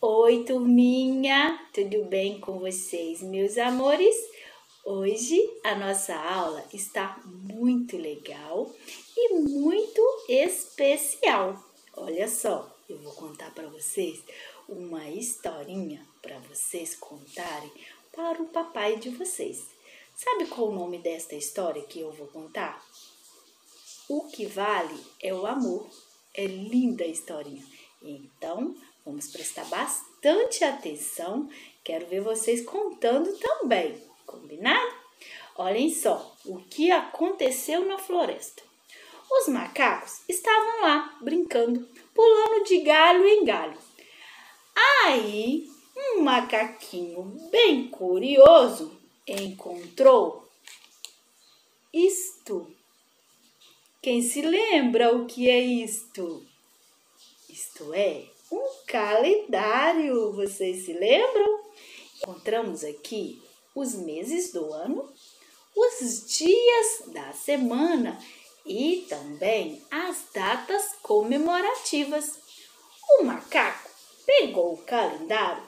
Oi, turminha! Tudo bem com vocês, meus amores? Hoje a nossa aula está muito legal e muito especial. Olha só, eu vou contar para vocês uma historinha para vocês contarem para o papai de vocês. Sabe qual o nome desta história que eu vou contar? O que vale é o amor. É linda a historinha. Então, Vamos prestar bastante atenção. Quero ver vocês contando também, combinado? Olhem só o que aconteceu na floresta. Os macacos estavam lá brincando, pulando de galho em galho. Aí, um macaquinho bem curioso encontrou isto. Quem se lembra o que é isto? Isto é um calendário. Vocês se lembram? Encontramos aqui os meses do ano, os dias da semana e também as datas comemorativas. O macaco pegou o calendário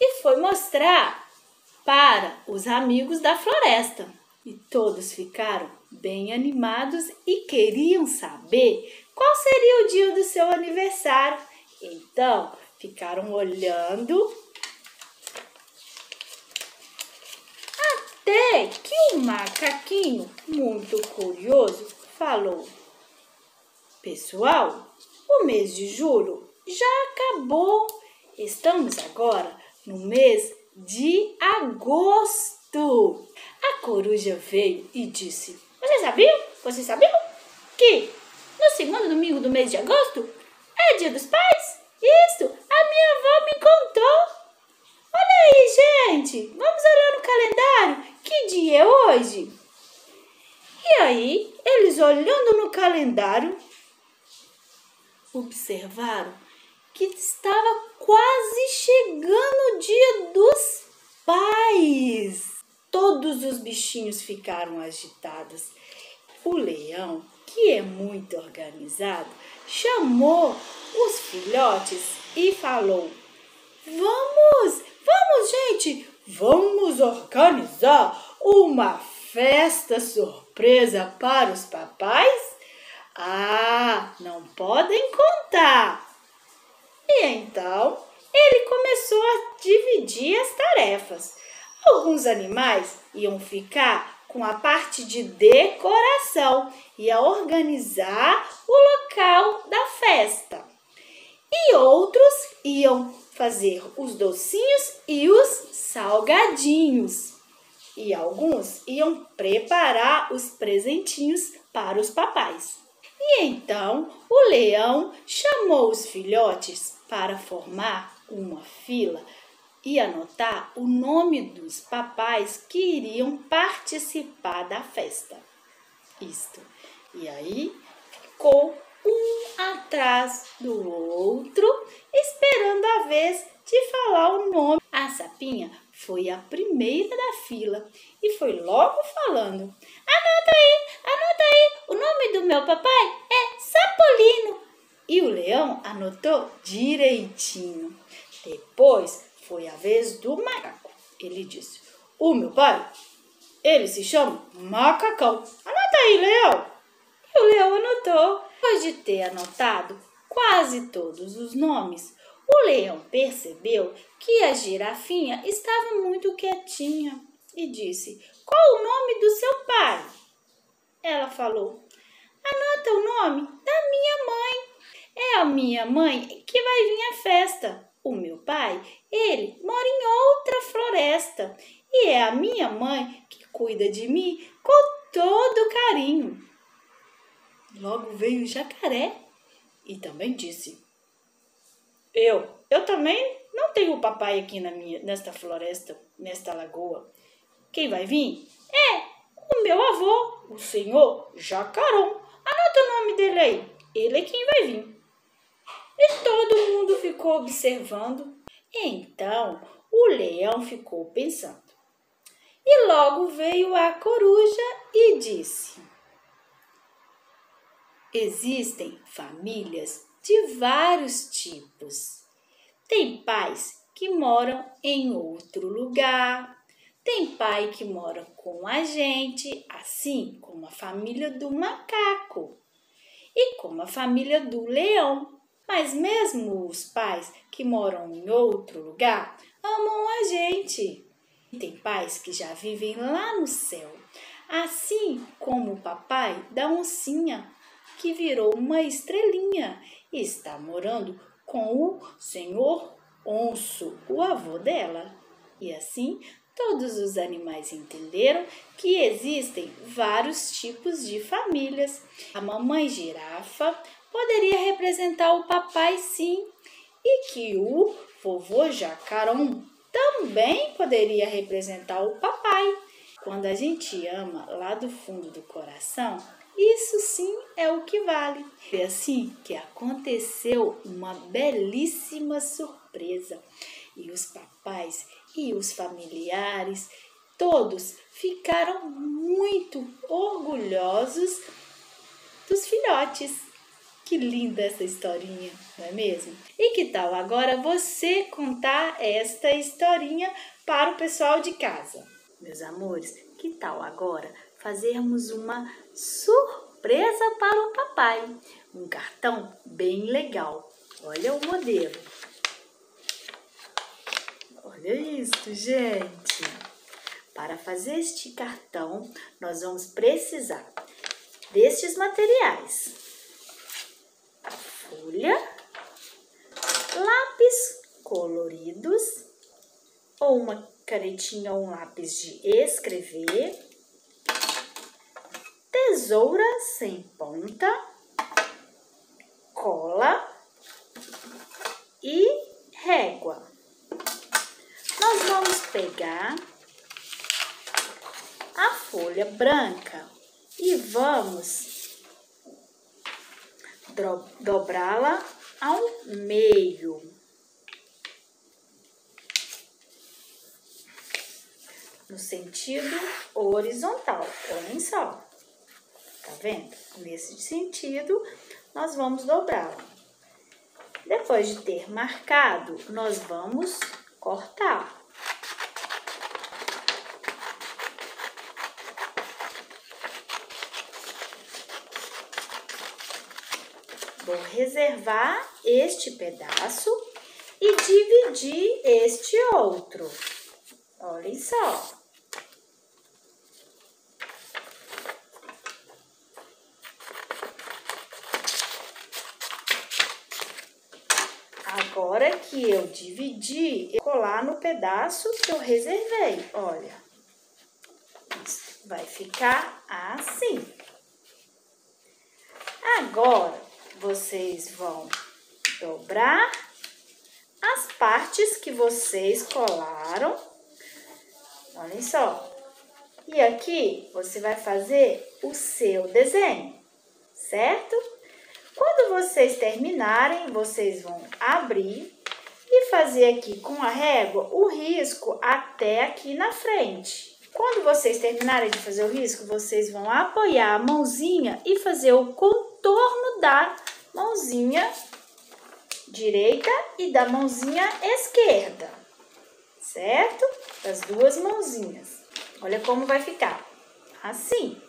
e foi mostrar para os amigos da floresta. E todos ficaram bem animados e queriam saber qual seria o dia do seu aniversário. Então, ficaram olhando até que o macaquinho, muito curioso, falou: Pessoal, o mês de julho já acabou. Estamos agora no mês de agosto. A coruja veio e disse: Você sabia? Você sabia que no segundo domingo do mês de agosto é dia dos pais? Isso, a minha avó me contou. Olha aí, gente, vamos olhar no calendário. Que dia é hoje? E aí, eles olhando no calendário, observaram que estava quase chegando o dia dos pais. Todos os bichinhos ficaram agitados. O leão que é muito organizado, chamou os filhotes e falou: Vamos, vamos, gente, vamos organizar uma festa surpresa para os papais? Ah, não podem contar. E então ele começou a dividir as tarefas. Alguns animais iam ficar com a parte de decoração e a organizar o local da festa. E outros iam fazer os docinhos e os salgadinhos. E alguns iam preparar os presentinhos para os papais. E então o leão chamou os filhotes para formar uma fila e anotar o nome dos papais que iriam participar da festa. Isto. E aí ficou um atrás do outro, esperando a vez de falar o nome. A sapinha foi a primeira da fila e foi logo falando: Anota aí, anota aí, o nome do meu papai é Sapolino. E o leão anotou direitinho. Depois foi a vez do macaco. Ele disse: O meu pai, ele se chama Macacão. Anota aí, Leão. E o leão anotou. Depois de ter anotado quase todos os nomes, o leão percebeu que a girafinha estava muito quietinha e disse: Qual o nome do seu pai? Ela falou: Anota o nome da minha mãe. É a minha mãe que vai vir à festa. Pai, ele mora em outra floresta e é a minha mãe que cuida de mim com todo carinho. Logo veio o jacaré e também disse: Eu, eu também não tenho papai aqui na minha, nesta floresta, nesta lagoa. Quem vai vir? É o meu avô, o senhor Jacarão. Anota o nome dele aí. Ele é quem vai vir. E todo mundo ficou observando. Então o leão ficou pensando. E logo veio a coruja e disse: Existem famílias de vários tipos. Tem pais que moram em outro lugar. Tem pai que mora com a gente, assim como a família do macaco e como a família do leão. Mas mesmo os pais que moram em outro lugar amam a gente. Tem pais que já vivem lá no céu, assim como o papai da oncinha, que virou uma estrelinha e está morando com o senhor onço, o avô dela. E assim todos os animais entenderam que existem vários tipos de famílias. A mamãe girafa poderia representar o papai, sim, e que o vovô jacarão também poderia representar o papai. Quando a gente ama lá do fundo do coração, isso sim é o que vale. Foi assim que aconteceu uma belíssima surpresa. E os papais e os familiares, todos ficaram muito orgulhosos dos filhotes. Que linda essa historinha, não é mesmo? E que tal agora você contar esta historinha para o pessoal de casa? Meus amores, que tal agora fazermos uma surpresa para o papai? Um cartão bem legal. Olha o modelo. Olha isso, gente! Para fazer este cartão, nós vamos precisar destes materiais folha, lápis coloridos ou uma canetinha ou um lápis de escrever, tesoura sem ponta, cola e régua. Nós vamos pegar a folha branca e vamos dobrá-la ao meio. No sentido horizontal, olhem só. Tá vendo? Nesse sentido, nós vamos dobrá-la. Depois de ter marcado, nós vamos cortar. Vou reservar este pedaço e dividir este outro. Olhem só. Agora que eu dividi, eu colar no pedaço que eu reservei. Olha, vai ficar assim. Agora, vocês vão dobrar as partes que vocês colaram. Olhem só. E aqui você vai fazer o seu desenho, certo? Quando vocês terminarem, vocês vão abrir e fazer aqui com a régua o risco até aqui na frente. Quando vocês terminarem de fazer o risco, vocês vão apoiar a mãozinha e fazer o contorno da mãozinha direita e da mãozinha esquerda, certo? Das duas mãozinhas. Olha como vai ficar. Assim.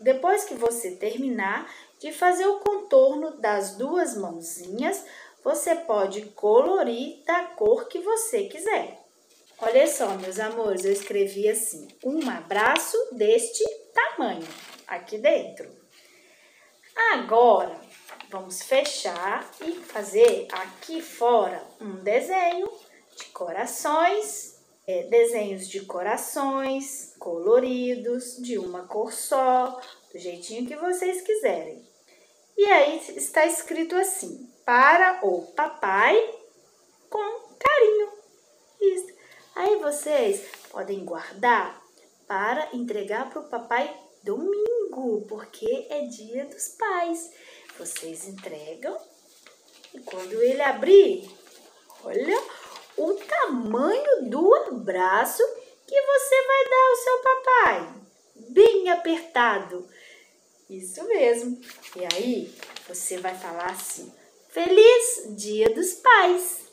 Depois que você terminar de fazer o contorno das duas mãozinhas, você pode colorir da cor que você quiser. Olha só, meus amores, eu escrevi assim: um abraço deste tamanho aqui dentro. Agora, Vamos fechar e fazer aqui fora um desenho de corações, é, desenhos de corações coloridos, de uma cor só, do jeitinho que vocês quiserem. E aí está escrito assim, para o papai com carinho. Isso. Aí vocês podem guardar para entregar para o papai domingo, porque é dia dos pais. Vocês entregam e quando ele abrir, olha o tamanho do abraço que você vai dar ao seu papai. Bem apertado. Isso mesmo. E aí você vai falar assim: Feliz Dia dos Pais.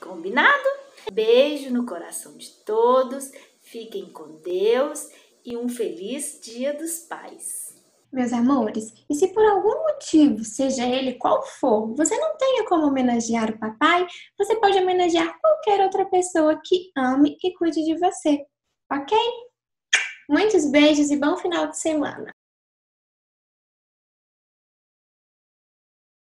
Combinado? Beijo no coração de todos, fiquem com Deus e um feliz Dia dos Pais. Meus amores, e se por algum motivo, seja ele qual for, você não tenha como homenagear o papai, você pode homenagear qualquer outra pessoa que ame e cuide de você, ok? Muitos beijos e bom final de semana!